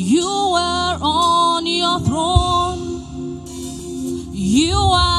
You are on your throne. You are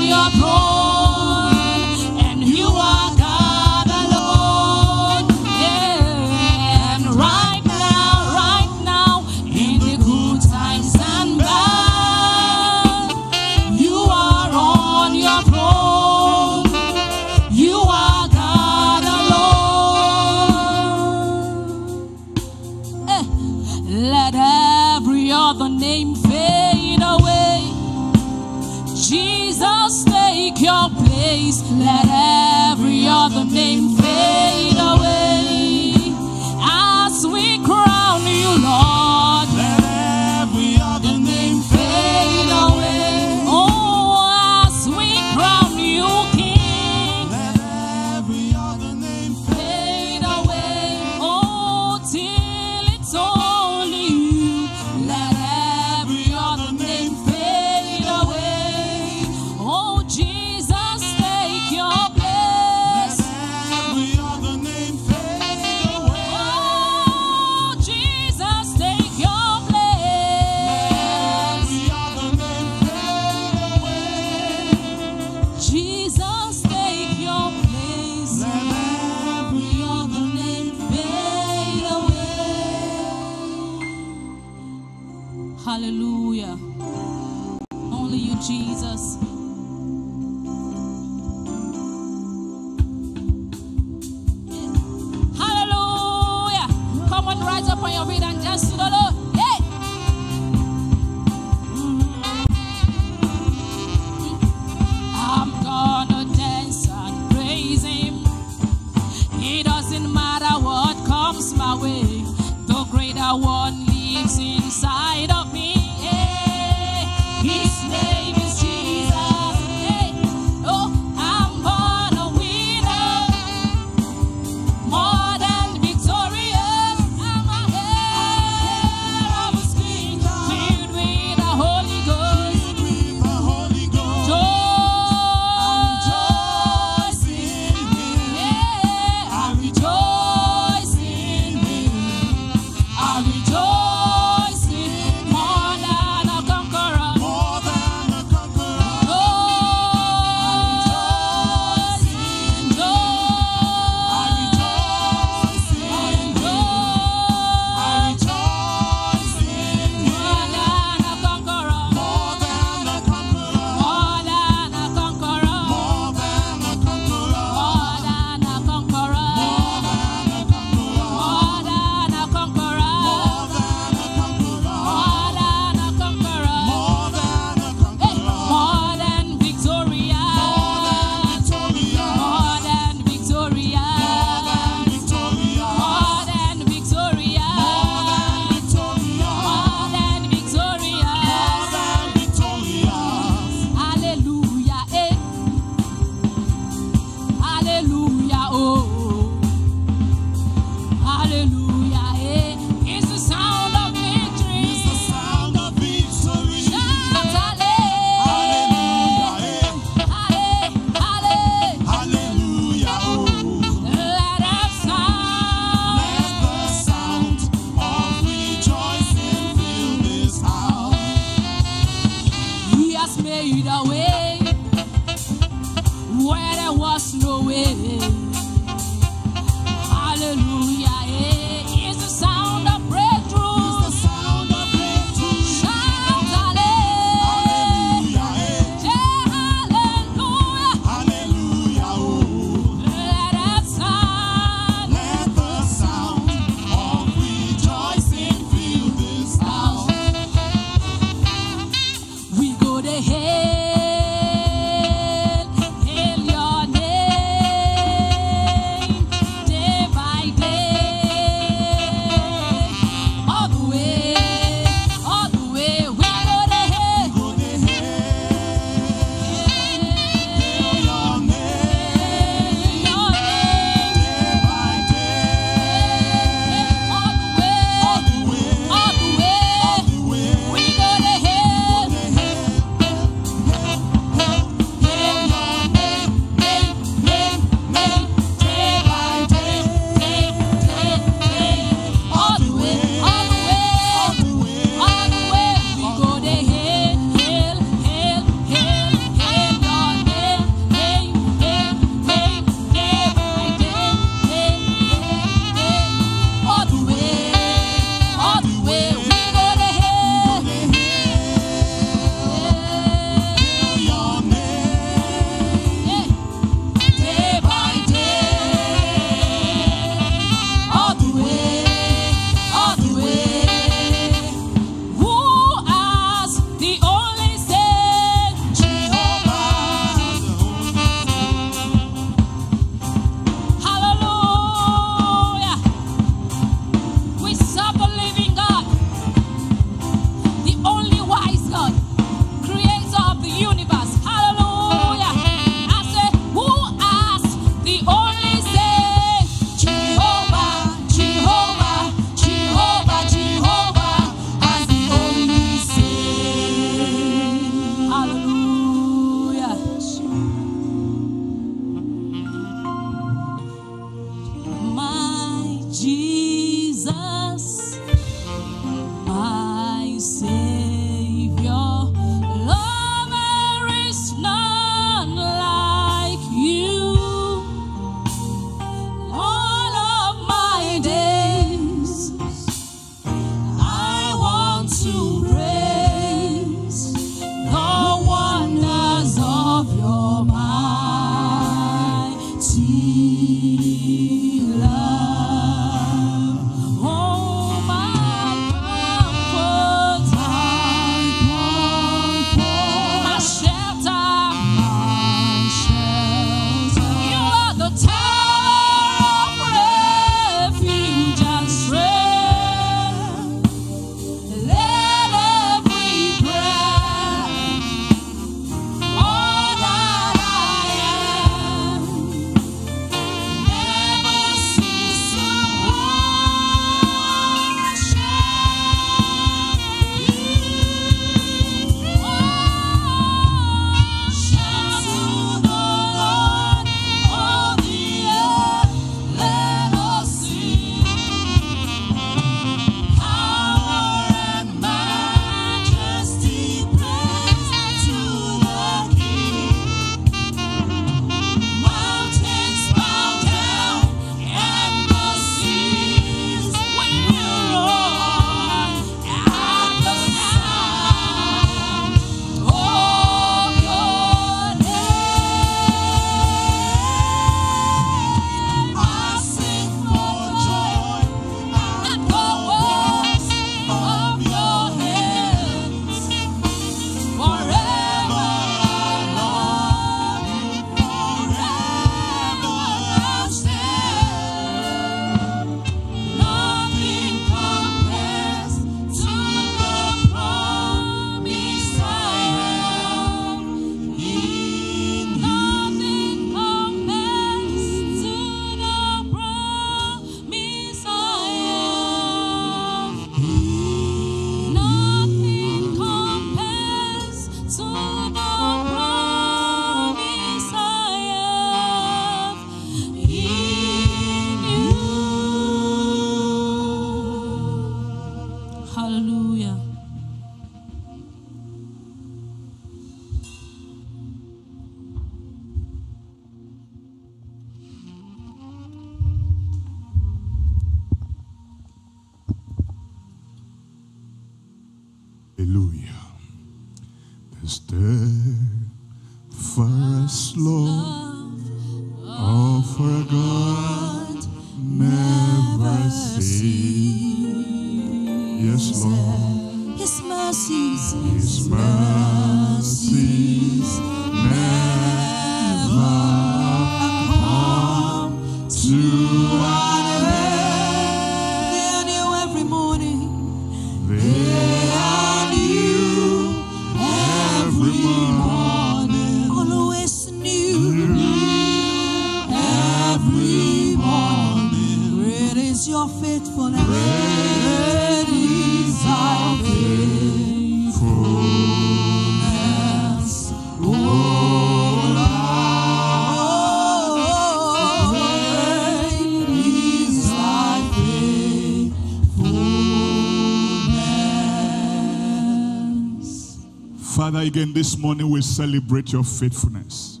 again this morning we celebrate your faithfulness.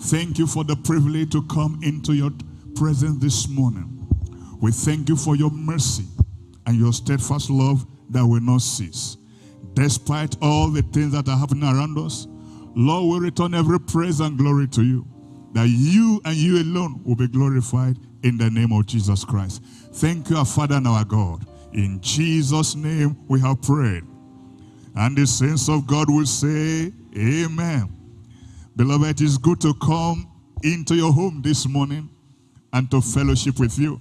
Thank you for the privilege to come into your presence this morning. We thank you for your mercy and your steadfast love that will not cease. Despite all the things that are happening around us, Lord, we return every praise and glory to you. That you and you alone will be glorified in the name of Jesus Christ. Thank you, our Father and our God. In Jesus' name we have prayed. And the saints of God will say, Amen. Beloved, it is good to come into your home this morning and to fellowship with you.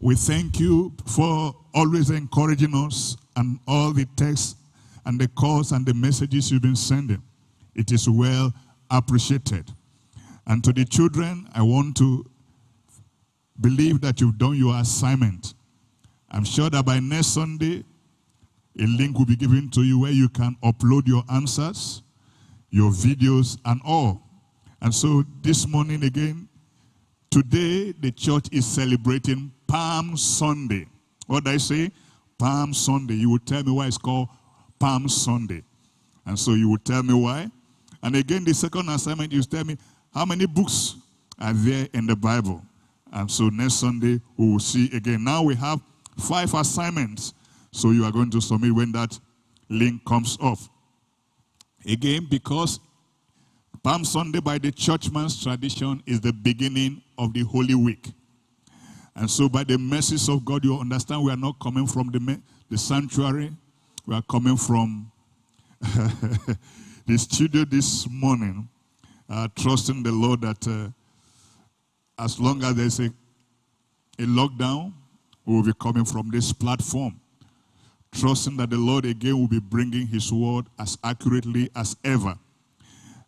We thank you for always encouraging us and all the texts and the calls and the messages you've been sending. It is well appreciated. And to the children, I want to believe that you've done your assignment. I'm sure that by next Sunday, a link will be given to you where you can upload your answers, your videos, and all. And so this morning again, today the church is celebrating Palm Sunday. What did I say? Palm Sunday. You will tell me why it's called Palm Sunday. And so you will tell me why. And again, the second assignment, you tell me how many books are there in the Bible. And so next Sunday, we will see again. Now we have five assignments. So you are going to submit when that link comes off. Again, because Palm Sunday, by the churchman's tradition, is the beginning of the Holy Week. And so, by the mercies of God, you understand we are not coming from the, the sanctuary, we are coming from the studio this morning, uh, trusting the Lord that uh, as long as there's a, a lockdown, we will be coming from this platform, trusting that the Lord again will be bringing His word as accurately as ever.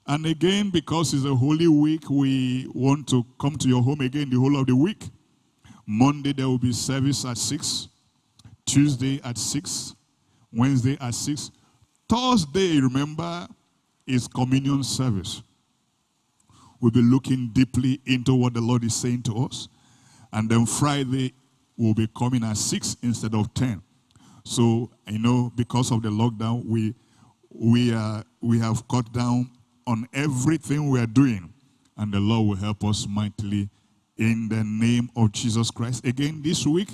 And again, because it's a holy week, we want to come to your home again the whole of the week. Monday, there will be service at 6. Tuesday at 6. Wednesday at 6. Thursday, remember, is communion service. We'll be looking deeply into what the Lord is saying to us. And then Friday, we'll be coming at 6 instead of 10. So, you know, because of the lockdown, we, we, are we have cut down on everything we are doing. And the Lord will help us mightily in the name of Jesus Christ. Again, this week,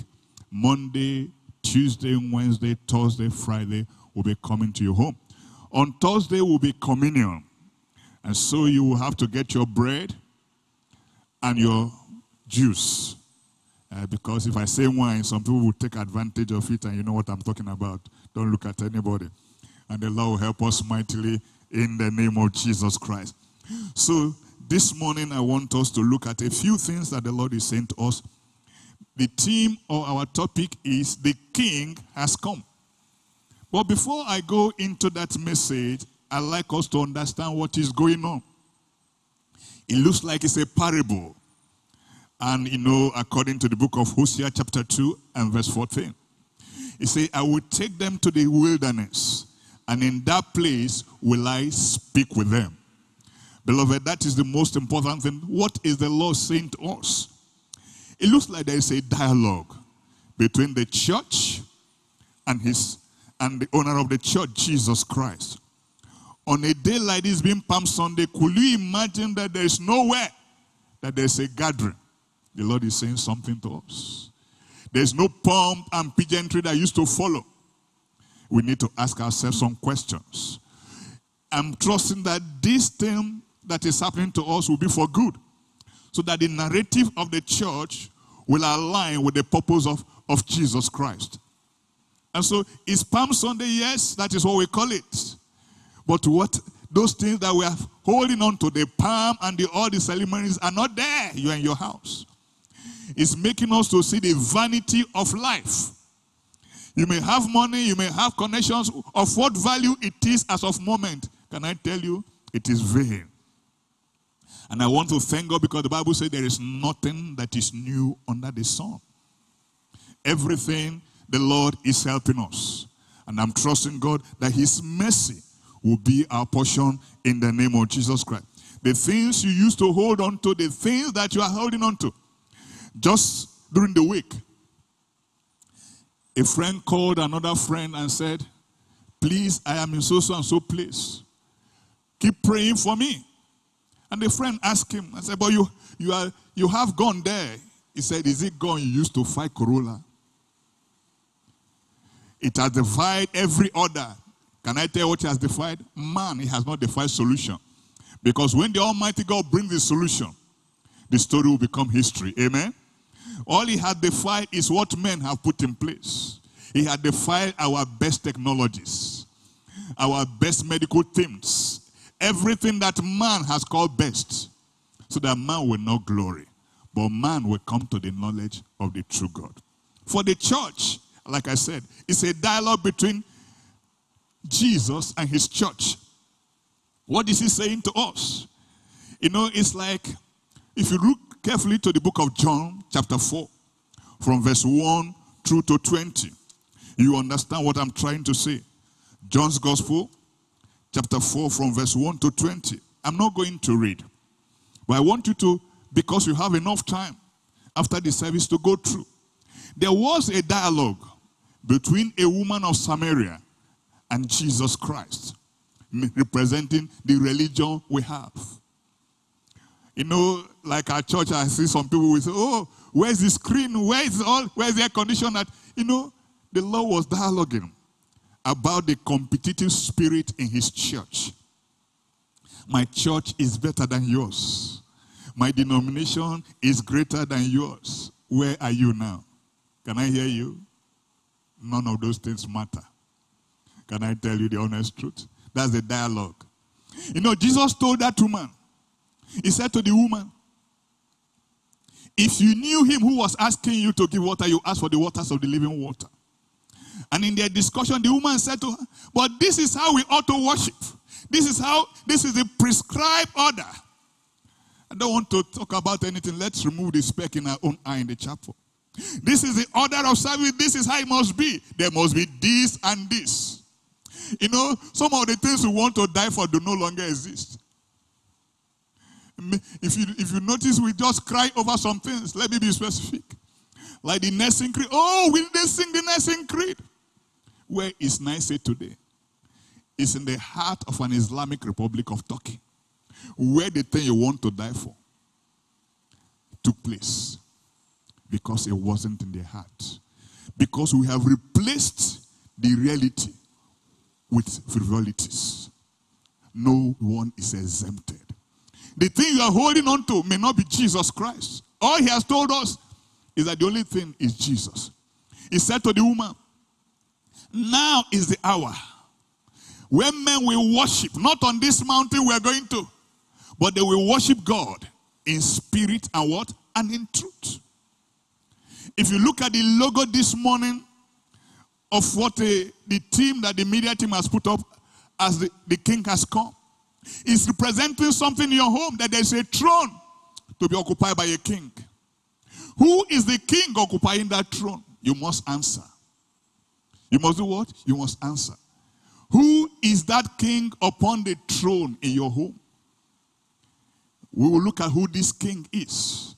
Monday, Tuesday, Wednesday, Thursday, Friday, will be coming to your home. On Thursday will be communion. And so you will have to get your bread and your juice. Uh, because if I say wine, some people will take advantage of it, and you know what I'm talking about. Don't look at anybody. And the Lord will help us mightily in the name of Jesus Christ. So, this morning, I want us to look at a few things that the Lord is saying to us. The theme of our topic is The King Has Come. But before I go into that message, I'd like us to understand what is going on. It looks like it's a parable. And you know, according to the book of Hosea, chapter 2 and verse 14, he says, I will take them to the wilderness, and in that place will I speak with them. Beloved, that is the most important thing. What is the Lord saying to us? It looks like there is a dialogue between the church and his and the owner of the church, Jesus Christ. On a day like this, being Palm Sunday, could you imagine that there is nowhere that there's a gathering? The Lord is saying something to us. There's no pomp and pageantry that used to follow. we need to ask ourselves some questions. I'm trusting that this thing that is happening to us will be for good. So that the narrative of the church will align with the purpose of, of Jesus Christ. And so it's Palm Sunday, yes, that is what we call it. But what those things that we are holding on to, the palm and the all the ceremonies are not there. You are in your house. It's making us to see the vanity of life. You may have money, you may have connections of what value it is as of moment. Can I tell you? It is vain. And I want to thank God because the Bible says there is nothing that is new under the sun. Everything the Lord is helping us. And I'm trusting God that His mercy will be our portion in the name of Jesus Christ. The things you used to hold on to, the things that you are holding on to, just during the week, a friend called another friend and said, Please, I am in so so and so place. Keep praying for me. And the friend asked him, I said, But you you are you have gone there. He said, Is it gone you used to fight Corona? It has defied every other. Can I tell what it has defied? Man, it has not defied solution. Because when the Almighty God brings the solution, the story will become history. Amen? All he had defied is what men have put in place. He had defied our best technologies, our best medical teams, everything that man has called best, so that man will not glory, but man will come to the knowledge of the true God. For the church, like I said, it's a dialogue between Jesus and his church. What is he saying to us? You know, it's like if you look carefully to the book of John, chapter 4, from verse 1 through to 20, you understand what I'm trying to say. John's Gospel, chapter 4, from verse 1 to 20. I'm not going to read, but I want you to, because you have enough time after the service to go through. There was a dialogue between a woman of Samaria and Jesus Christ, representing the religion we have. You know, like our church, I see some people will say, Oh, where's the screen? Where is all where's the air conditioner? You know, the Lord was dialoguing about the competitive spirit in his church. My church is better than yours. My denomination is greater than yours. Where are you now? Can I hear you? None of those things matter. Can I tell you the honest truth? That's the dialogue. You know, Jesus told that woman, He said to the woman, If you knew him who was asking you to give water, you ask for the waters of the living water. And in their discussion, the woman said to her, But this is how we ought to worship. This is how, this is the prescribed order. I don't want to talk about anything. Let's remove the speck in our own eye in the chapel. This is the order of service. This is how it must be. There must be this and this. You know, some of the things we want to die for do no longer exist. If you, if you notice, we just cry over some things. Let me be specific. Like the Nicene creed. Oh, will they sing the Nicene creed? Where is Nice today? It's in the heart of an Islamic Republic of Turkey. Where the thing you want to die for took place because it wasn't in their heart. Because we have replaced the reality with frivolities. No one is exempted. The thing you are holding on to may not be Jesus Christ. All he has told us is that the only thing is Jesus. He said to the woman, Now is the hour when men will worship, not on this mountain we are going to, but they will worship God in spirit and what? And in truth. If you look at the logo this morning of what a, the team that the media team has put up as the, the king has come, it's representing something in your home that there's a throne to be occupied by a king. Who is the king occupying that throne? You must answer. You must do what? You must answer. Who is that king upon the throne in your home? We will look at who this king is.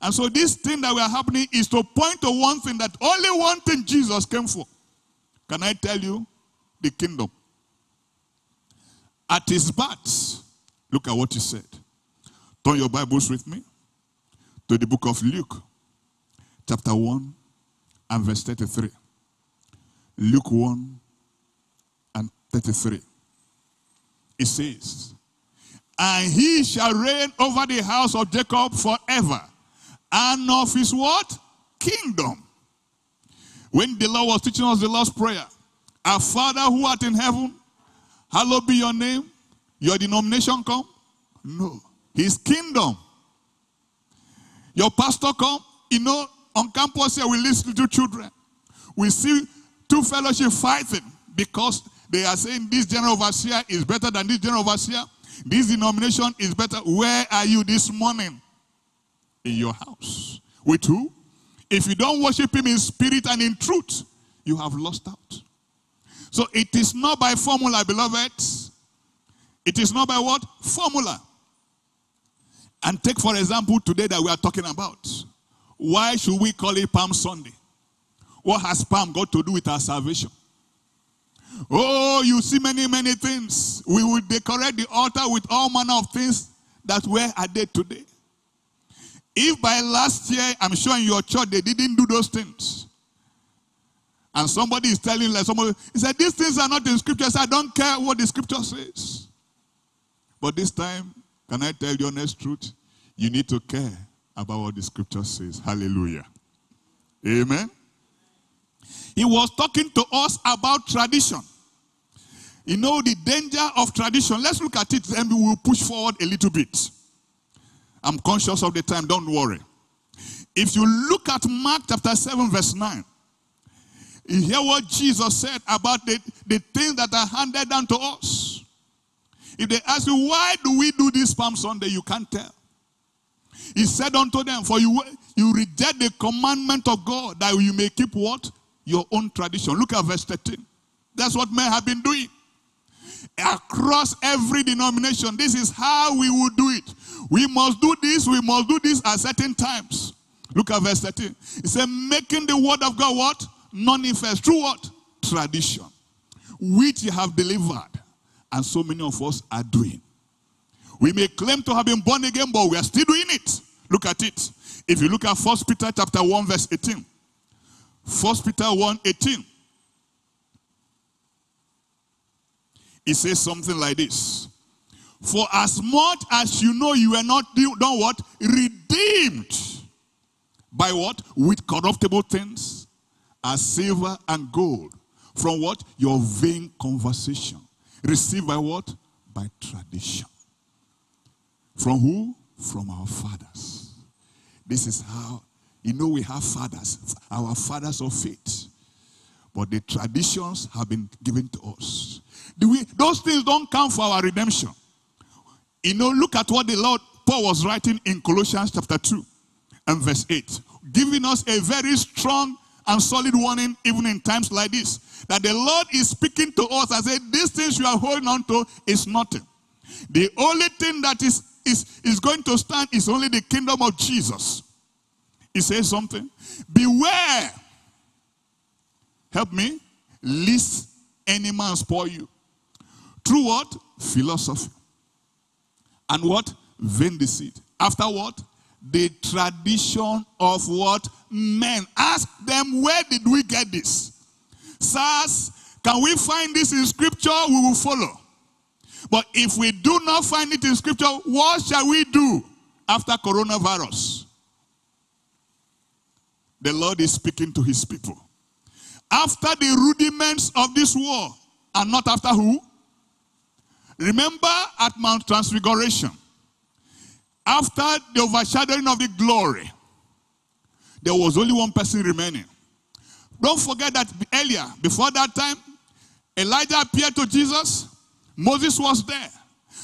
And so this thing that we are happening is to point to one thing that only one thing Jesus came for. Can I tell you? The kingdom. At his birth, look at what he said. Turn your Bibles with me to the book of Luke, chapter 1 and verse 33. Luke 1 and 33. It says, And he shall reign over the house of Jacob forever, and of his what? Kingdom. When the Lord was teaching us the Lord's Prayer, Our Father who art in heaven, hallowed be your name. Your denomination come? No. His kingdom. Your pastor come? You know, on campus here we listen to children. We see two fellowship fighting because they are saying this general overseer is better than this general overseer. This denomination is better. Where are you this morning? In your house. With who? If you don't worship him in spirit and in truth, you have lost out. So it is not by formula, beloved. It is not by what? Formula. And take, for example, today that we are talking about. Why should we call it Palm Sunday? What has Palm got to do with our salvation? Oh, you see many, many things. We will decorate the altar with all manner of things that where are they today? If by last year, I'm sure in your church they didn't do those things. And somebody is telling like somebody, he said, these things are not in scripture. I don't care what the scripture says. But this time, can I tell you honest truth? You need to care about what the scripture says. Hallelujah. Amen. He was talking to us about tradition. You know the danger of tradition. Let's look at it and we will push forward a little bit. I'm conscious of the time, don't worry. If you look at Mark chapter 7, verse 9, you hear what Jesus said about the, the things that are handed down to us. If they ask you, why do we do this Palm Sunday? You can't tell. He said unto them, For you, you reject the commandment of God that you may keep what? Your own tradition. Look at verse 13. That's what men have been doing. Across every denomination, this is how we will do it. We must do this, we must do this at certain times. Look at verse 13. He said, making the word of God what? Non-effect. Through what? Tradition. Which you have delivered. And so many of us are doing. We may claim to have been born again, but we are still doing it. Look at it. If you look at First Peter chapter 1, verse 18. First Peter 1, 18. It says something like this. For as much as you know you are not done what? Redeemed. By what? With corruptible things, as silver and gold. From what? Your vain conversation. Received by what? By tradition. From who? From our fathers. This is how, you know, we have fathers, our fathers of faith. But the traditions have been given to us. Do we, those things don't count for our redemption. You know, look at what the Lord Paul was writing in Colossians chapter 2 and verse 8, giving us a very strong and solid warning even in times like this. That the Lord is speaking to us and say, these things you are holding on to is nothing. The only thing that is, is, is going to stand is only the kingdom of Jesus. He says something. Beware. Help me. Lest any man spoil you. Through what? Philosophy. And what? Vain deceit. After what? The tradition of what? Men. Ask them, where did we get this? Sirs, can we find this in scripture? We will follow. But if we do not find it in scripture, what shall we do after coronavirus? The Lord is speaking to his people. After the rudiments of this war, and not after who? Remember at Mount Transfiguration, after the overshadowing of the glory, there was only one person remaining. Don't forget that earlier, before that time, Elijah appeared to Jesus. Moses was there.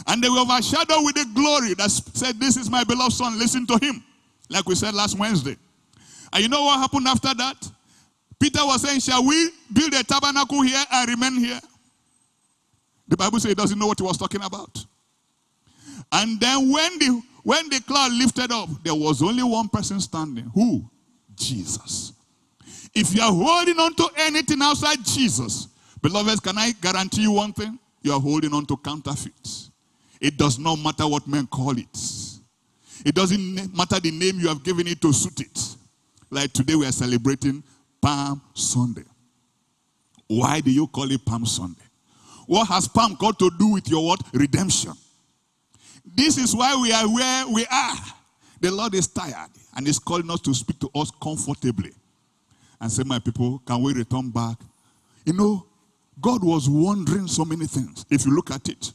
And they were overshadowed with the glory that said, This is my beloved son, listen to him. Like we said last Wednesday. And you know what happened after that? Peter was saying, Shall we build a tabernacle here and remain here? The Bible says he doesn't know what he was talking about. And then when the when the cloud lifted up, there was only one person standing. Who? Jesus. If you are holding on to anything outside Jesus, beloveds, can I guarantee you one thing? You are holding on to counterfeits. It does not matter what men call it. It doesn't matter the name you have given it to suit it. Like today we are celebrating Palm Sunday. Why do you call it Palm Sunday? What has palm got to do with your what? Redemption. This is why we are where we are. The Lord is tired and is calling us to speak to us comfortably. And say, my people, can we return back? You know, God was wondering so many things. If you look at it,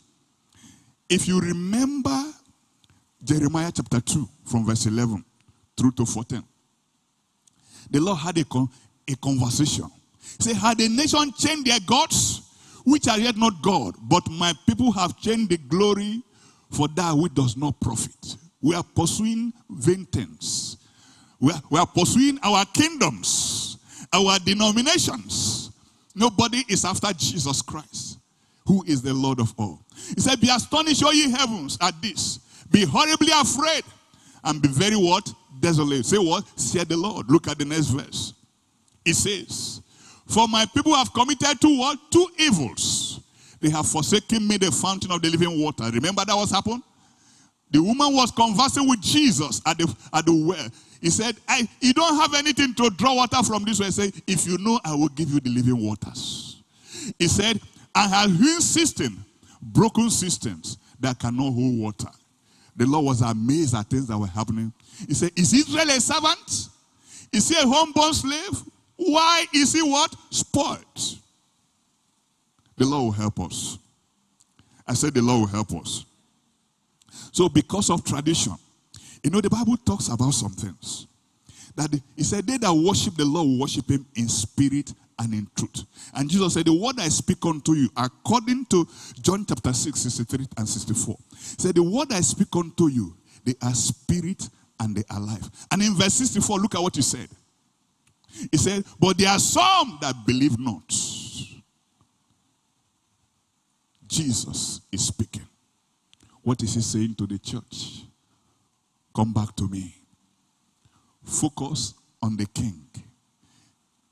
if you remember Jeremiah chapter 2 from verse 11 through to 14, the Lord had a, con- a conversation. Say, Had the nation changed their gods, which are yet not God, but my people have changed the glory for that which does not profit. We are pursuing vain things. We are, we are pursuing our kingdoms, our denominations. Nobody is after Jesus Christ, who is the Lord of all. He said, Be astonished, O ye heavens, at this. Be horribly afraid, and be very what? Desolate. Say what? Said the Lord. Look at the next verse. It says, For my people have committed two what? Two evils. They have forsaken me, the fountain of the living water. Remember that was happened? The woman was conversing with Jesus at the, at the well. He said, I, You don't have anything to draw water from this well. He said, If you know, I will give you the living waters. He said, I have been system, broken systems that cannot hold water. The Lord was amazed at things that were happening. He said, Is Israel a servant? Is he a homeborn slave? Why is he what? Spoiled. The Lord will help us. I said, The Lord will help us. So, because of tradition, you know, the Bible talks about some things. That he said, They that worship the Lord will worship him in spirit and in truth. And Jesus said, The word I speak unto you, according to John chapter 6, 63 and 64, said, The word I speak unto you, they are spirit and they are life. And in verse 64, look at what he said. He said, But there are some that believe not. Jesus is speaking. What is he saying to the church? Come back to me. Focus on the king.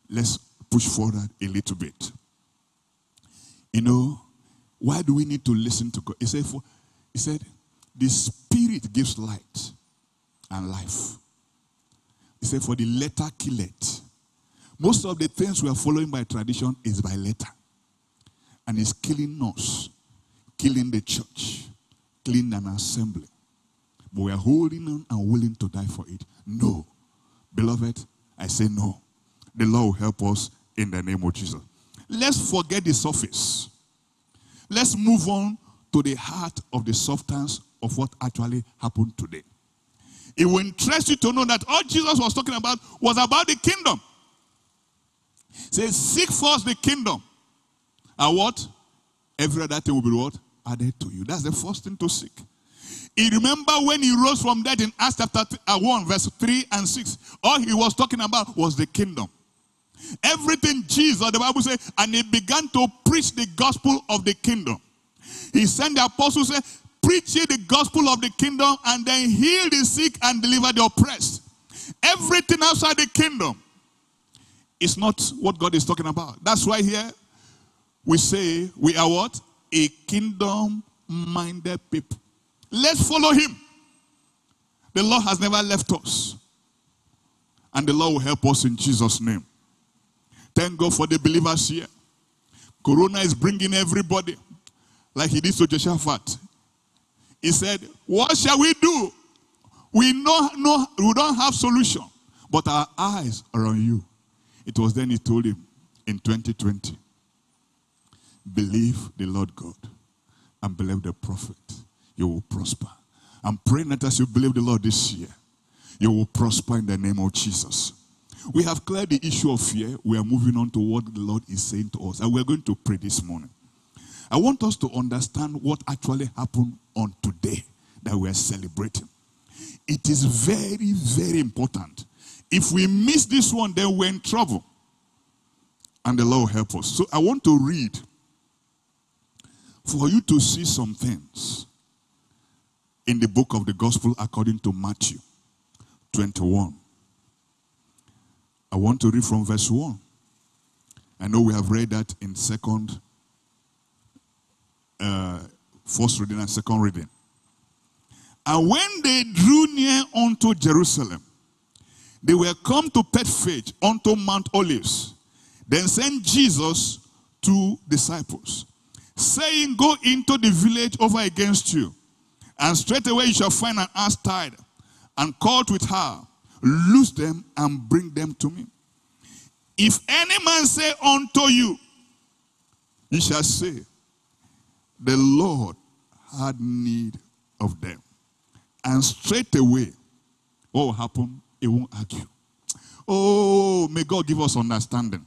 Let's push forward a little bit. You know, why do we need to listen to God? He said, for, he said the spirit gives light and life. He said, for the letter kill it. Most of the things we are following by tradition is by letter. And it's killing us, killing the church, killing an assembly. But we are holding on and willing to die for it. No. Beloved, I say no. The Lord will help us in the name of Jesus. Let's forget the surface. Let's move on to the heart of the substance of what actually happened today. It will interest you to know that all Jesus was talking about was about the kingdom. Says, seek first the kingdom. And what? Every other thing will be what? Added to you. That's the first thing to seek. You remember when he rose from death in Acts chapter uh, 1, verse 3 and 6. All he was talking about was the kingdom. Everything Jesus, the Bible says, and he began to preach the gospel of the kingdom. He sent the apostles, say, preach ye the gospel of the kingdom, and then heal the sick and deliver the oppressed. Everything outside the kingdom is not what God is talking about. That's why here we say we are what? A kingdom minded people. Let's follow him. The Lord has never left us. And the Lord will help us in Jesus' name. Thank God for the believers here. Corona is bringing everybody, like he did to Jehoshaphat. He said, What shall we do? We know, know we don't have solution, but our eyes are on you. It was then he told him in 2020, believe the Lord God and believe the prophet. You will prosper. I'm praying that as you believe the Lord this year, you will prosper in the name of Jesus. We have cleared the issue of fear. We are moving on to what the Lord is saying to us. And we're going to pray this morning. I want us to understand what actually happened on today that we are celebrating. It is very, very important. If we miss this one, then we're in trouble. And the Lord will help us. So I want to read for you to see some things in the book of the gospel according to Matthew 21. I want to read from verse 1. I know we have read that in second, uh, first reading and second reading. And when they drew near unto Jerusalem, they were come to Bethphage unto Mount Olives. Then sent Jesus two disciples, saying, Go into the village over against you, and straightway you shall find an ass tied, and caught with her. Loose them and bring them to me. If any man say unto you, you shall say, The Lord had need of them. And straightway, what will happen? It won't argue. Oh, may God give us understanding.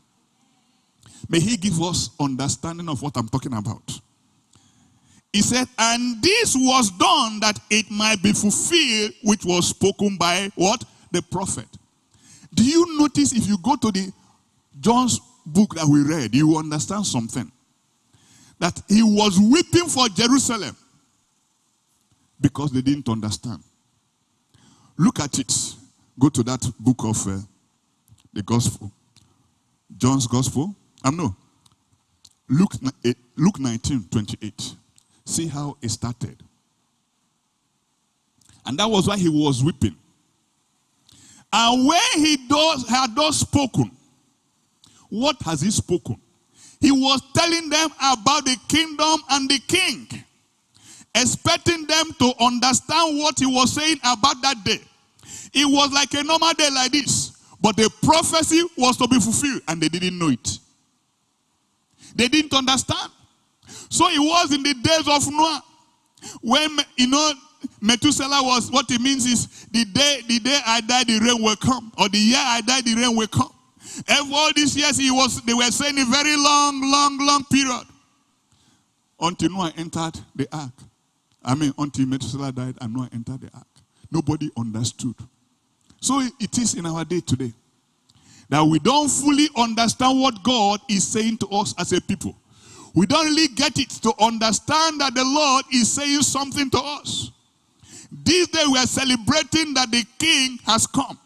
May He give us understanding of what I'm talking about. He said, and this was done that it might be fulfilled, which was spoken by what? The prophet. Do you notice if you go to the John's book that we read, you understand something. That he was weeping for Jerusalem because they didn't understand. Look at it. Go to that book of uh, the gospel. John's gospel. Um, no. Luke, eh, Luke 19, 28. See how it started. And that was why he was weeping. And when he does, had thus spoken, what has he spoken? He was telling them about the kingdom and the king, expecting them to understand what he was saying about that day. It was like a normal day like this, but the prophecy was to be fulfilled, and they didn't know it. They didn't understand. So it was in the days of Noah, when you know Methuselah was what it means is the day the day I die, the rain will come, or the year I die, the rain will come. And all these years, he was they were saying a very long, long, long period until Noah entered the ark. I mean, until Methuselah died and Noah entered the ark. Nobody understood. So it is in our day today that we don't fully understand what God is saying to us as a people. We don't really get it to understand that the Lord is saying something to us. This day we are celebrating that the king has come.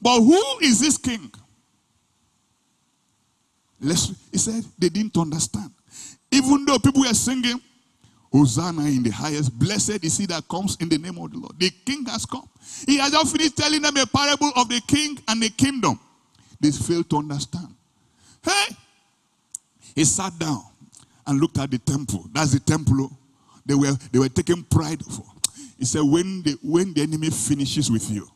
But who is this king? Let's, he said they didn't understand. Even though people were singing, Hosanna in the highest, blessed is he that comes in the name of the Lord. The king has come. He has just finished telling them a parable of the king and the kingdom. They failed to understand. Hey, he sat down and looked at the temple. That's the temple oh. they were, they were taking pride for. He said, when the, when the enemy finishes with you,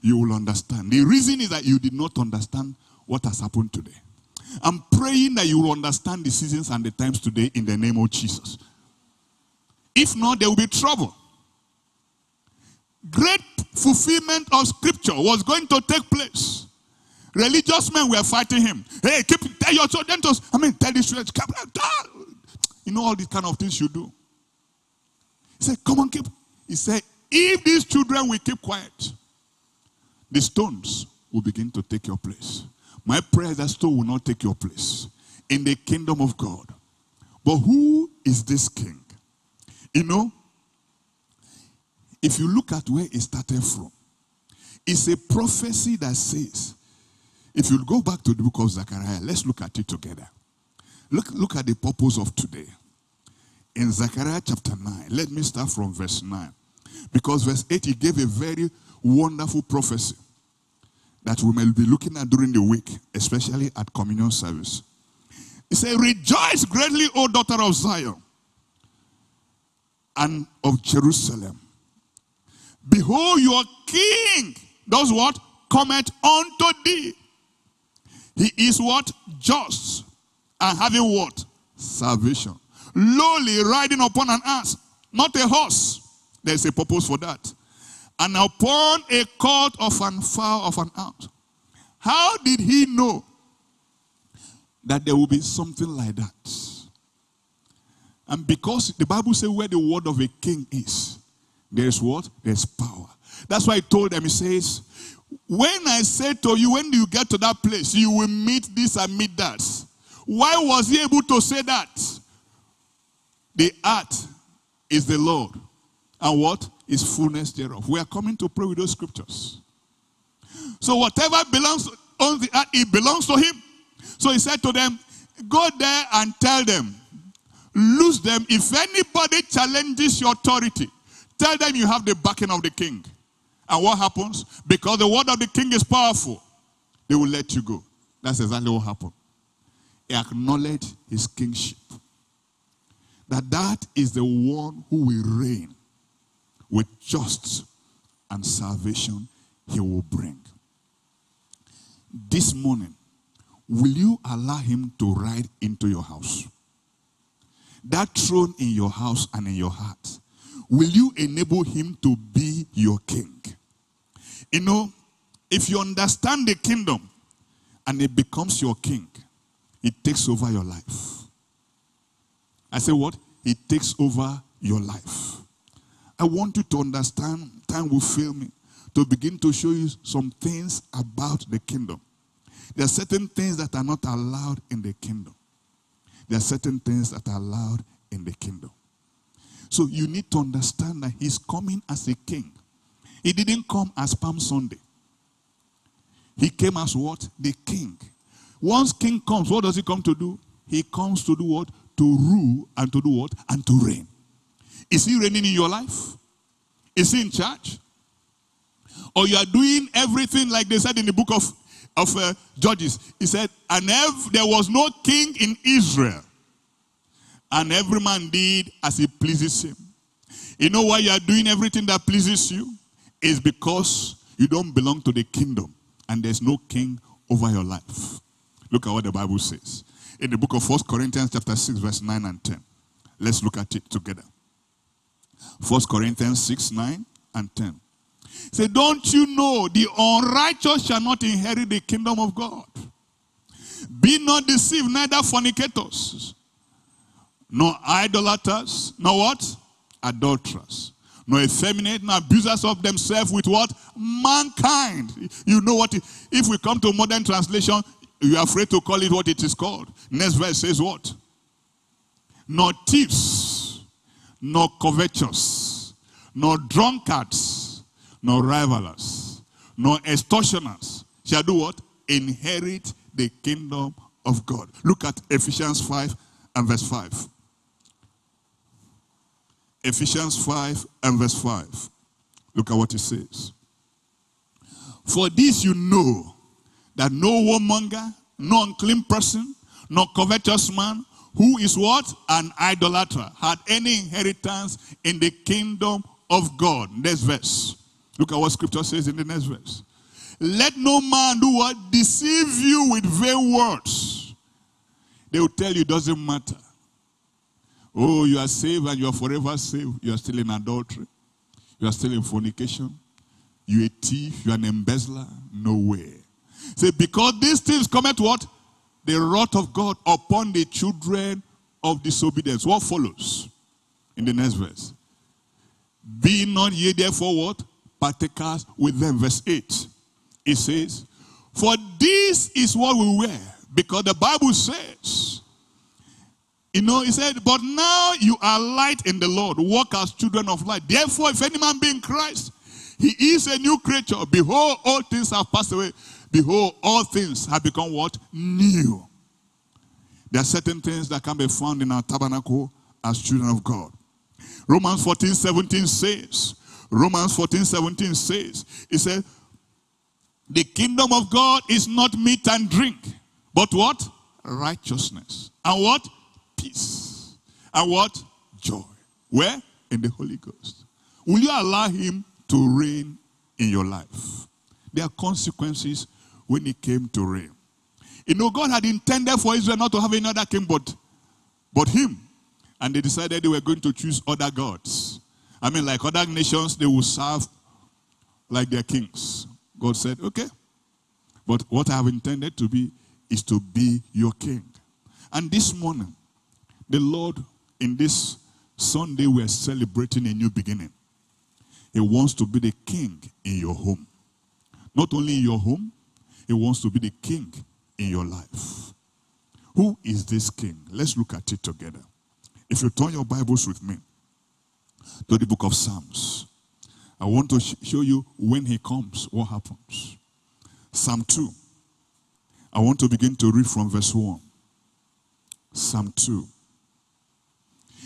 you will understand. The reason is that you did not understand what has happened today. I'm praying that you will understand the seasons and the times today in the name of Jesus. If not, there will be trouble. Great fulfillment of scripture was going to take place. Religious men were fighting him. Hey, keep tell your children to, I mean, tell the students, you know all these kind of things you do. He said, Come on, keep. He said, If these children will keep quiet, the stones will begin to take your place. My prayer is that stone will not take your place in the kingdom of God. But who is this king? You know, if you look at where it started from, it's a prophecy that says, if you go back to the book of Zechariah, let's look at it together. Look, look at the purpose of today. In Zechariah chapter 9, let me start from verse 9. Because verse 8, he gave a very wonderful prophecy that we may be looking at during the week, especially at communion service. He said, Rejoice greatly, O daughter of Zion and of Jerusalem. Behold, your king does what? Cometh unto thee. He is what? Just. And having what? Salvation. Lowly riding upon an ass, not a horse. There's a purpose for that. And upon a court of an foal of an ounce. How did he know that there will be something like that? And because the Bible says where the word of a king is, there's what? There's power. That's why I told them, he says, when I say to you, when you get to that place, you will meet this and meet that. Why was he able to say that? The earth is the Lord. And what? Is fullness thereof. We are coming to pray with those scriptures. So whatever belongs on the earth, it belongs to him. So he said to them, Go there and tell them, lose them. If anybody challenges your authority, tell them you have the backing of the king. And what happens? Because the word of the king is powerful, they will let you go. That's exactly what happened. He acknowledged his kingship. that that is the one who will reign with justice and salvation he will bring. This morning, will you allow him to ride into your house? That throne in your house and in your heart, will you enable him to be your king? You know, if you understand the kingdom and it becomes your king, it takes over your life. I say what? It takes over your life. I want you to understand, time will fail me, to begin to show you some things about the kingdom. There are certain things that are not allowed in the kingdom. There are certain things that are allowed in the kingdom. So you need to understand that he's coming as a king. He didn't come as Palm Sunday. He came as what? The king. Once king comes, what does he come to do? He comes to do what? To rule and to do what? And to reign. Is he reigning in your life? Is he in charge? Or you are doing everything like they said in the book of, of uh, Judges. He said, and ev- there was no king in Israel. And every man did as he pleases him. You know why you are doing everything that pleases you? Is because you don't belong to the kingdom. And there's no king over your life. Look at what the Bible says. In the book of First Corinthians chapter 6, verse 9 and 10. Let's look at it together. First Corinthians 6, 9 and 10. Say, don't you know the unrighteous shall not inherit the kingdom of God? Be not deceived, neither fornicators, nor idolaters, nor what? Adulterers, nor effeminate, nor abusers of themselves with what? Mankind. You know what? If we come to modern translation, you are afraid to call it what it is called. Next verse says what? Nor thieves, nor covetous, nor drunkards, nor rivalers, nor extortioners shall do what? Inherit the kingdom of God. Look at Ephesians 5 and verse 5. Ephesians 5 and verse 5. Look at what it says. For this you know that no warmonger, no unclean person, no covetous man, who is what? An idolater, had any inheritance in the kingdom of God. Next verse. Look at what scripture says in the next verse. Let no man do what? Deceive you with vain words. They will tell you it doesn't matter. Oh, you are saved and you are forever saved. You are still in adultery. You are still in fornication. You a thief. You are an embezzler. No way. Say, because these things come at what? The wrath of God upon the children of disobedience. What follows in the next verse? Be not ye therefore what? Partakers with them. Verse 8. It says, For this is what we wear. Because the Bible says, you know, he said, But now you are light in the Lord. Walk as children of light. Therefore, if any man be in Christ, he is a new creature. Behold, all things have passed away. Behold, all things have become what? New. There are certain things that can be found in our tabernacle as children of God. Romans 14, 17 says, Romans 14, 17 says, it says, the kingdom of God is not meat and drink, but what? Righteousness. And what? Peace. And what? Joy. Where? In the Holy Ghost. Will you allow him to reign in your life? There are consequences when he came to reign. You know, God had intended for Israel not to have another king but, but him. And they decided they were going to choose other gods. I mean, like other nations, they will serve like their kings. God said, okay. But what I have intended to be is to be your king. And this morning, the Lord, in this Sunday, we are celebrating a new beginning. He wants to be the king in your home. Not only in your home, he wants to be the king in your life. Who is this king? Let's look at it together. If you turn your Bibles with me to the book of Psalms, I want to sh- show you when he comes, what happens. Psalm 2. I want to begin to read from verse 1. Psalm 2.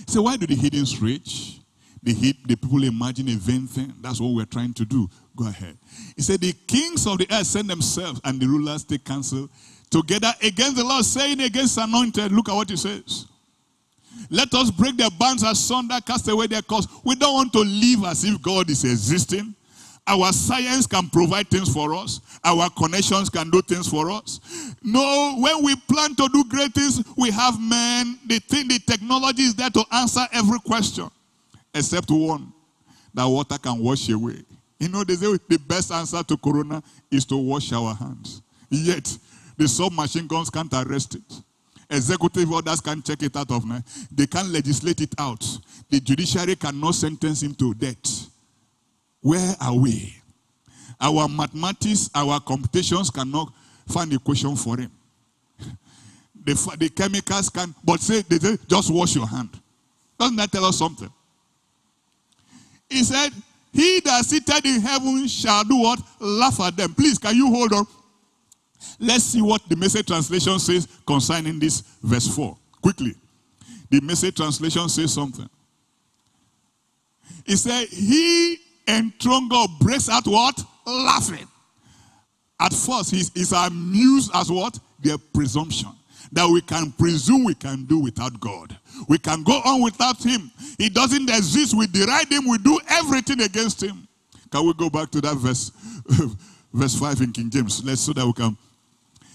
So why do the heathens rage? The, heat, the people imagine a vain thing. That's what we're trying to do. Go ahead. He said, The kings of the earth send themselves, and the rulers take counsel together against the Lord, saying against anointed. Look at what he says. Let us break their bands asunder, cast away their cause. We don't want to live as if God is existing. Our science can provide things for us. Our connections can do things for us. No, when we plan to do great things, we have men. They think the technology is there to answer every question, except one that water can wash away. You know, they say the best answer to corona is to wash our hands. Yet, the submachine guns can't arrest it. Executive orders can't check it out of now. They can't legislate it out. The judiciary cannot sentence him to death. Where are we? Our mathematics, our computations cannot find a question for him. The, the chemicals can, but say, they say, just wash your hand. Doesn't that tell us something? He said, He that seated in heaven shall do what? Laugh at them. Please, can you hold on? Let's see what the message translation says concerning this verse 4. Quickly. The message translation says something. It said, He enthroned God breaks out what? Laughing. At first, he's, he's amused as what? Their presumption. That we can presume we can do without God. We can go on without him. He doesn't exist. We deride him. We do everything against him. Can we go back to that verse, verse 5 in King James? Let's so that we can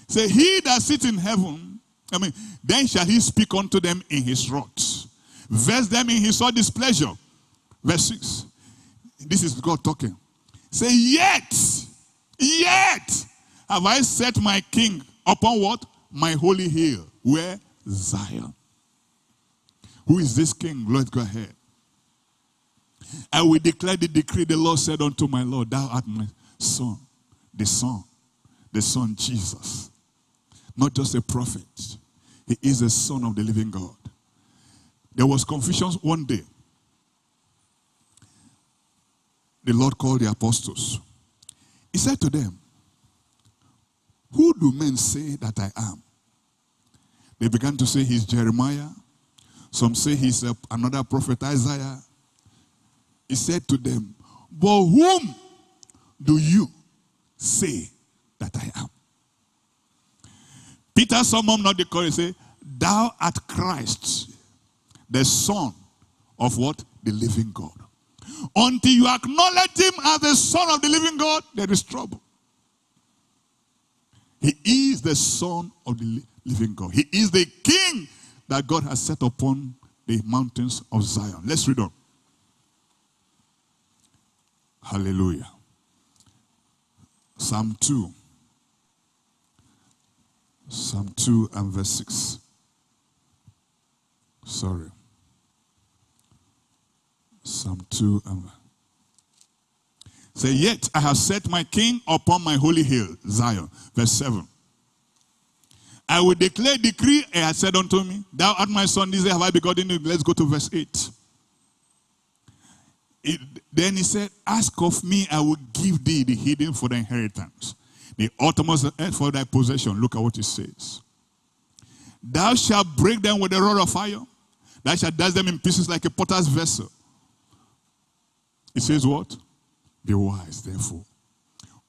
say, He that sits in heaven, I mean, then shall he speak unto them in his wrath. Verse them in his own displeasure. Verse 6. This is God talking. Say, Yet, yet have I set my king upon what? My holy hill. Where? Zion. Who is this king? Let's go ahead. I will declare the decree the Lord said unto my Lord, Thou art my son, the son, the son Jesus. Not just a prophet, he is the son of the living God. There was confusion one day. The Lord called the apostles. He said to them, Who do men say that I am? They began to say he's Jeremiah. Some say he's a, another prophet, Isaiah. He said to them, But whom do you say that I am? Peter summoned not the courage, say, Thou art Christ, the Son of what? The living God. Until you acknowledge him as the Son of the living God, there is trouble. He is the Son of the living God. He is the King that God has set upon the mountains of Zion. Let's read on. Hallelujah. Psalm 2. Psalm 2 and verse 6. Sorry. Psalm 2 and Say, yet I have set my king upon my holy hill, Zion. Verse 7. I will declare decree, and I said unto me, Thou art my son, this day have I begotten you. Let's go to verse 8. It, then he said, Ask of me, I will give thee the hidden for the inheritance, the uttermost earth for thy possession. Look at what it says. Thou shalt break them with a rod of fire, thou shalt dash them in pieces like a potter's vessel. It says what? Be wise, therefore.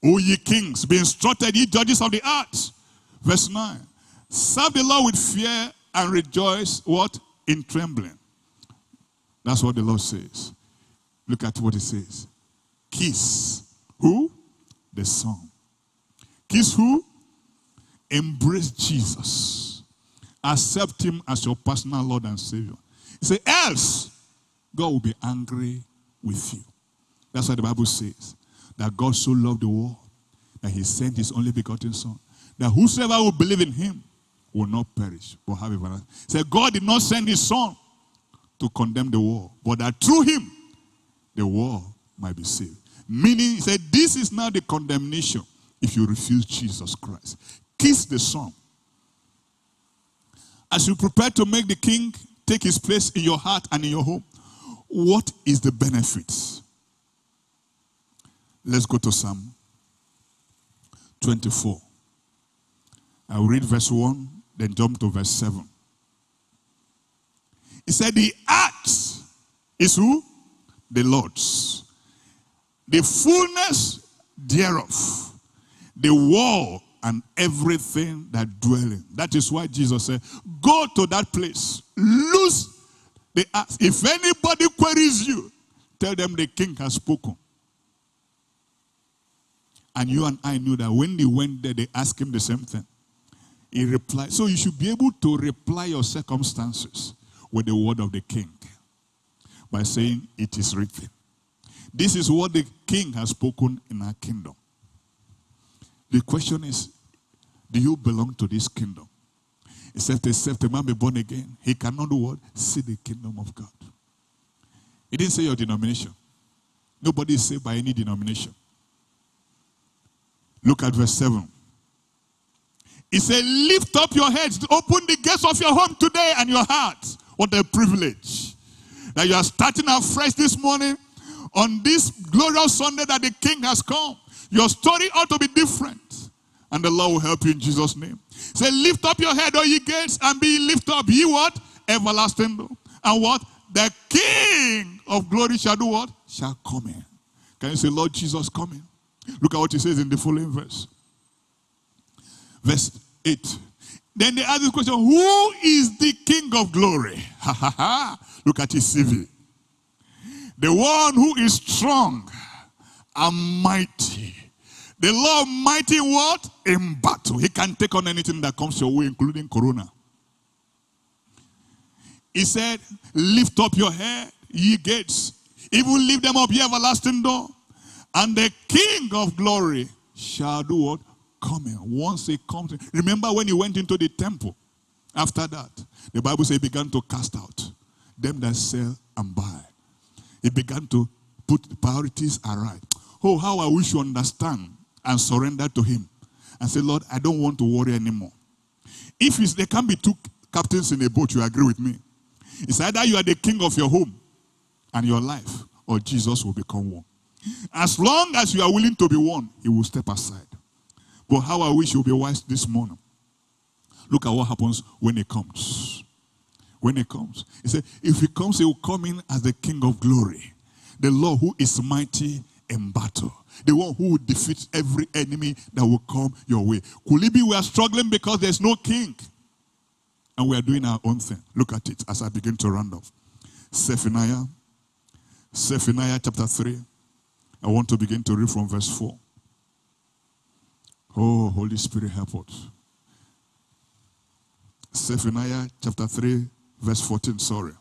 O ye kings, be instructed, ye judges of the earth. Verse 9. Serve the Lord with fear and rejoice, what? In trembling. That's what the Lord says. Look at what it says. Kiss. Who? The Son. Kiss who? Embrace Jesus. Accept him as your personal Lord and Savior. He said, else God will be angry with you. That's what the Bible says. That God so loved the world that he sent his only begotten Son. That whosoever will believe in him will not perish, but have everlasting. Say, God did not send his son to condemn the world, but that through him the world might be saved. Meaning, he said, this is now the condemnation if you refuse Jesus Christ. Kiss the son. As you prepare to make the king take his place in your heart and in your home, what is the benefits? Let's go to Psalm 24. I'll read verse 1 then jump to verse 7. He said, The earth is who? The Lord's. The fullness thereof. The world and everything that dwell in. That is why Jesus said, Go to that place. Lose the ask, if anybody queries you, tell them the king has spoken. And you and I knew that when they went there, they asked him the same thing. He replied. So you should be able to reply your circumstances with the word of the king by saying, It is written. This is what the king has spoken in our kingdom. The question is, do you belong to this kingdom? Said, except a man be born again, he cannot do what? See the kingdom of God. He didn't say your denomination. Nobody is saved by any denomination. Look at verse 7. He said, Lift up your heads, open the gates of your home today and your heart. What a privilege. That you are starting afresh this morning on this glorious Sunday that the King has come. Your story ought to be different. And the Lord will help you in Jesus' name. Say, lift up your head, O ye gates, and be lifted up, ye what? Everlasting. And what? The King of glory shall do what? Shall come in. Can you say, Lord Jesus, come in? Look at what he says in the following verse. Verse 8. Then they ask this question Who is the King of glory? Ha ha ha. Look at his CV. The one who is strong and mighty. The Lord mighty what? In battle. He can take on anything that comes your way, including corona. He said, Lift up your head, ye gates. Even lift them up, ye everlasting door. And the King of glory shall do what? Come in. Once he comes. Remember when he went into the temple? After that, the Bible says he began to cast out them that sell and buy. He began to put the priorities aright. Oh, how I wish you understand and surrender to him. And say, Lord, I don't want to worry anymore. If there can be two captains in a boat, you agree with me. It's either you are the king of your home and your life, or Jesus will become one. As long as you are willing to be one, he will step aside. But how I wish you'll be wise this morning. Look at what happens when he comes. When he comes. He said, if he comes, he will come in as the King of glory. The Lord who is mighty in battle. The one who will defeat every enemy that will come your way. Could it be we are struggling because there's no king? And we are doing our own thing. Look at it as I begin to round off. Zephaniah. Zephaniah chapter 3. I want to begin to read from verse 4. Oh, Holy Spirit, help us. Zephaniah chapter 3, verse 14. Sorry.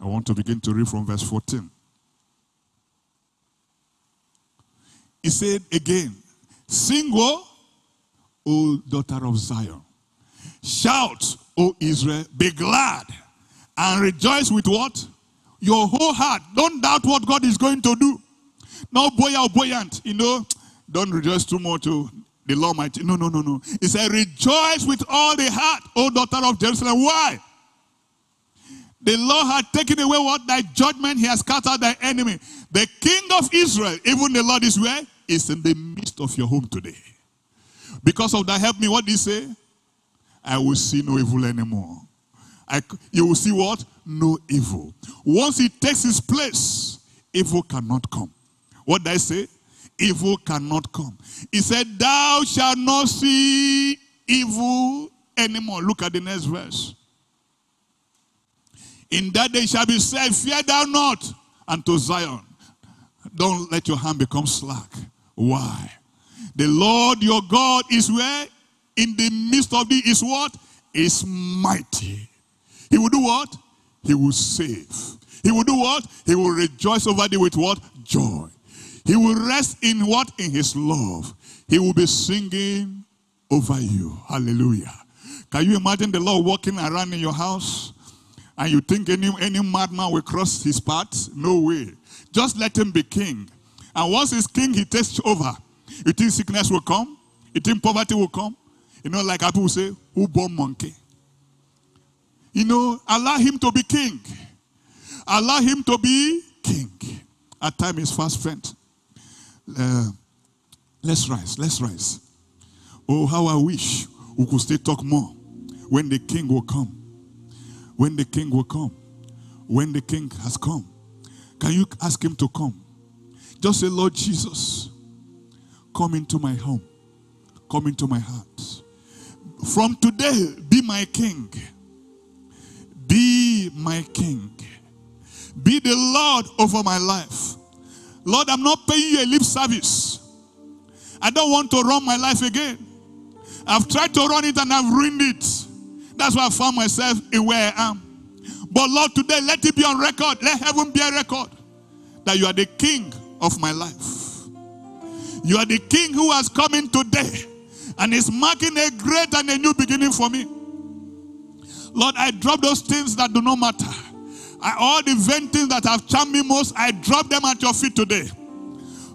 I want to begin to read from verse 14. He said again, Sing, O, o daughter of Zion. Shout, O Israel, be glad and rejoice with what? Your whole heart. Don't doubt what God is going to do. No boy or buoyant, you know. Don't rejoice too much. Oh, the Lord might. No, no, no, no. He said, Rejoice with all the heart, O daughter of Jerusalem. Why? The Lord had taken away what? Thy judgment, he has scattered thy enemy. The king of Israel, even the Lord is where? Is in the midst of your home today. Because of that, help me. What did he say? I will see no evil anymore. I, you will see what? No evil. Once he takes his place, evil cannot come. What did I say? Evil cannot come. He said, Thou shalt not see evil anymore. Look at the next verse. In that day shall be said, Fear thou not unto Zion. Don't let your hand become slack. Why? The Lord your God is where? In the midst of thee is what? Is mighty. He will do what? He will save. He will do what? He will rejoice over thee with what? Joy. He will rest in what? In his love. He will be singing over you. Hallelujah. Can you imagine the Lord walking around in your house? And you think any, any madman will cross his path? No way. Just let him be king. And once he's king, he takes over. You think sickness will come? You think poverty will come? You know, like people say, who born monkey? You know, allow him to be king. Allow him to be king. At time is fast spent. Uh, let's rise. Let's rise. Oh, how I wish we could still talk more when the king will come. When the king will come. When the king has come. Can you ask him to come? Just say, Lord Jesus, come into my home. Come into my heart. From today, be my king. Be my king. Be the Lord over my life. Lord, I'm not paying you a lip service. I don't want to run my life again. I've tried to run it and I've ruined it. That's why I found myself in where I am. But Lord, today let it be on record. Let heaven be a record that you are the king of my life. You are the king who has come in today and is marking a great and a new beginning for me. Lord, I drop those things that do not matter. I, all the vain things that have charmed me most, I drop them at your feet today.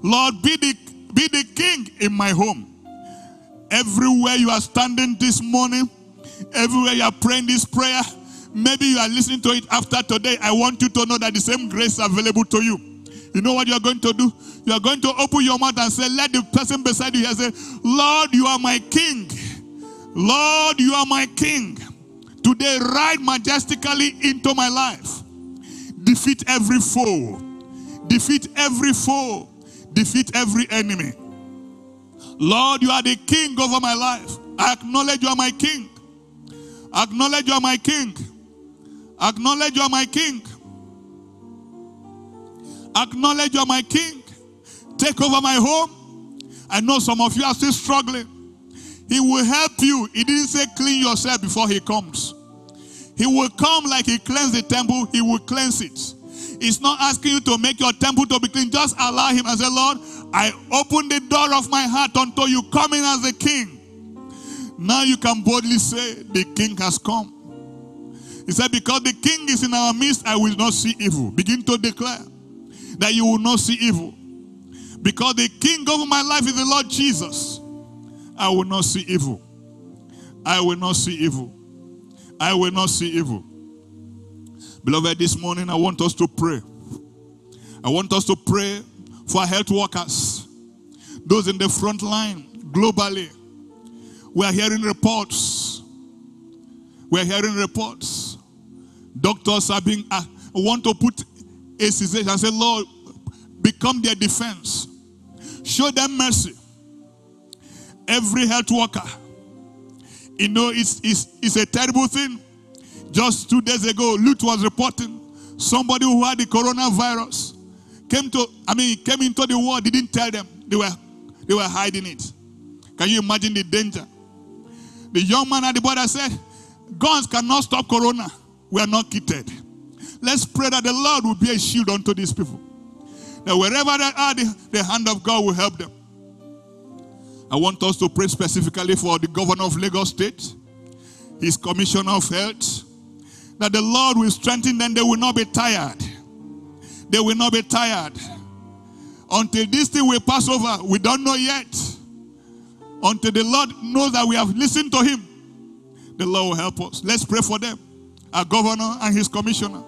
Lord, be the, be the king in my home. Everywhere you are standing this morning, everywhere you are praying this prayer, maybe you are listening to it after today. I want you to know that the same grace available to you. You know what you are going to do? You are going to open your mouth and say, Let the person beside you say, Lord, you are my king. Lord, you are my king. Today, ride majestically into my life. Defeat every foe. Defeat every foe. Defeat every enemy. Lord, you are the king over my life. I acknowledge you are my king. Acknowledge you are my king. Acknowledge you are my king. Acknowledge you are my king. Take over my home. I know some of you are still struggling. He will help you. He didn't say clean yourself before he comes. He will come like he cleansed the temple, he will cleanse it. He's not asking you to make your temple to be clean. Just allow him and say, Lord, I open the door of my heart unto you, come in as a king. Now you can boldly say, The king has come. He said, Because the king is in our midst, I will not see evil. Begin to declare that you will not see evil. Because the king over my life is the Lord Jesus. I will not see evil. I will not see evil. I will not see evil. Beloved, this morning I want us to pray. I want us to pray for health workers, those in the front line globally. We are hearing reports. We are hearing reports. Doctors are being uh, want to put a cessation and say, Lord, become their defense. Show them mercy. Every health worker you know, it's, it's, it's a terrible thing. Just two days ago, LUTH was reporting somebody who had the coronavirus came to, I mean, came into the world, didn't tell them. They were, they were hiding it. Can you imagine the danger? The young man at the border said, Guns cannot stop corona. We are not kitted. Let's pray that the Lord will be a shield unto these people. That wherever they are, the, the hand of God will help them. I want us to pray specifically for the governor of Lagos State, his commissioner of health, that the Lord will strengthen them. They will not be tired. They will not be tired. Until this thing will pass over, we don't know yet. Until the Lord knows that we have listened to him, the Lord will help us. Let's pray for them. Our governor and his commissioner.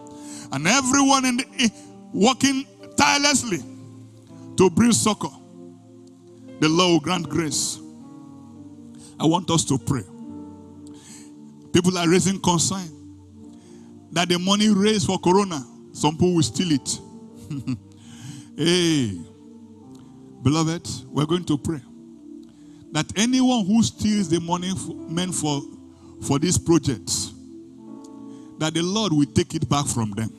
And everyone in the, working tirelessly to bring succor the Lord will grant grace. I want us to pray. People are raising concern that the money raised for Corona, some people will steal it. hey, beloved, we're going to pray that anyone who steals the money for, meant for, for this project, that the Lord will take it back from them.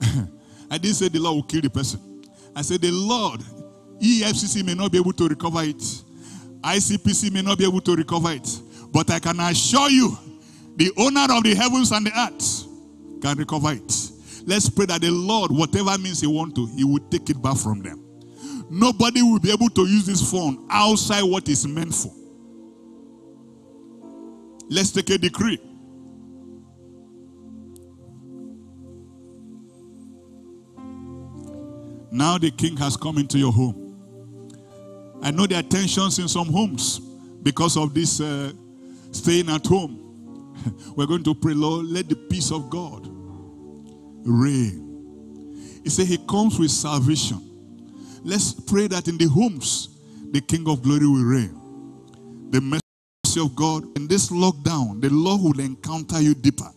I didn't say the Lord will kill the person. I said the Lord EFCC may not be able to recover it. ICPC may not be able to recover it. But I can assure you, the owner of the heavens and the earth can recover it. Let's pray that the Lord, whatever means He want to, He will take it back from them. Nobody will be able to use this phone outside what is meant for. Let's take a decree. Now the king has come into your home. I know there are tensions in some homes because of this uh, staying at home. We're going to pray, Lord, let the peace of God reign. He said he comes with salvation. Let's pray that in the homes, the King of glory will reign. The mercy of God in this lockdown, the Lord will encounter you deeper.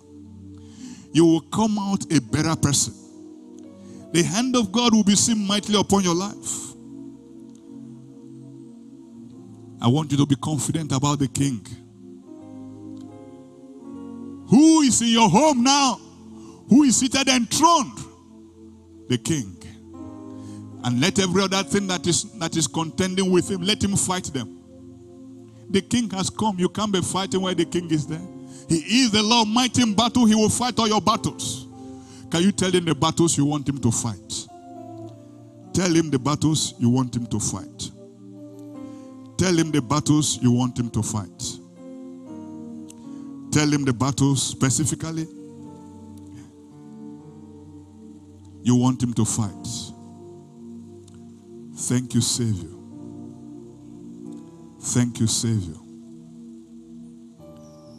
You will come out a better person. The hand of God will be seen mightily upon your life. I want you to be confident about the king. Who is in your home now? who is seated enthroned, the king. And let every other thing that is that is contending with him, let him fight them. The king has come. You can't be fighting where the king is there. He is the Lord mighty in battle. He will fight all your battles. Can you tell him the battles you want him to fight? Tell him the battles you want him to fight. Tell him the battles you want him to fight. Tell him the battles specifically you want him to fight. Thank you, Savior. Thank you, Savior.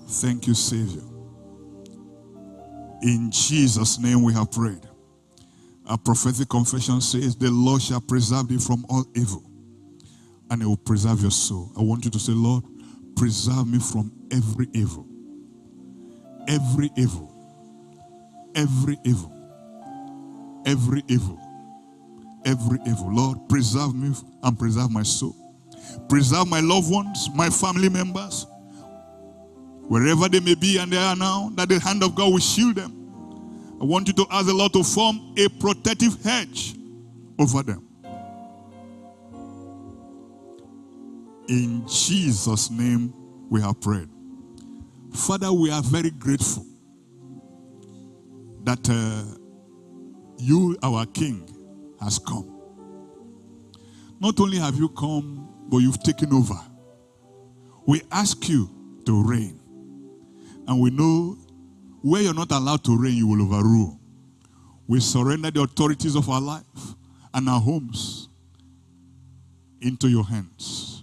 Thank you, Savior. In Jesus' name we have prayed. Our prophetic confession says, The Lord shall preserve thee from all evil, and it will preserve your soul. I want you to say, Lord, preserve me from every evil. Every evil. Every evil. Every evil. Every evil. Lord, preserve me and preserve my soul. Preserve my loved ones, my family members, wherever they may be and they are now, that the hand of God will shield them. I want you to ask the Lord to form a protective hedge over them. In Jesus' name, we have prayed. Father, we are very grateful that uh, you, our King, has come. Not only have you come, but you've taken over. We ask you to reign. And we know where you're not allowed to reign, you will overrule. We surrender the authorities of our life and our homes into your hands.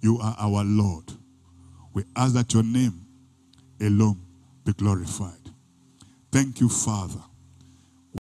You are our Lord. We ask that your name alone be glorified. Thank you, Father.